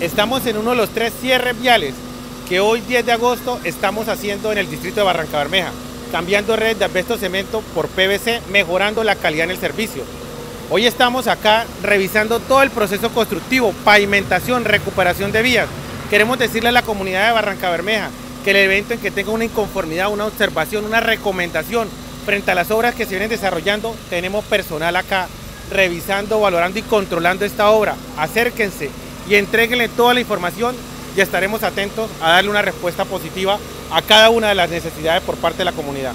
Estamos en uno de los tres cierres viales que hoy 10 de agosto estamos haciendo en el distrito de Barranca Bermeja, cambiando redes de asbesto cemento por PVC, mejorando la calidad en el servicio. Hoy estamos acá revisando todo el proceso constructivo, pavimentación, recuperación de vías. Queremos decirle a la comunidad de Barranca Bermeja que el evento en que tenga una inconformidad, una observación, una recomendación frente a las obras que se vienen desarrollando, tenemos personal acá revisando, valorando y controlando esta obra. Acérquense y entreguenle toda la información y estaremos atentos a darle una respuesta positiva a cada una de las necesidades por parte de la comunidad.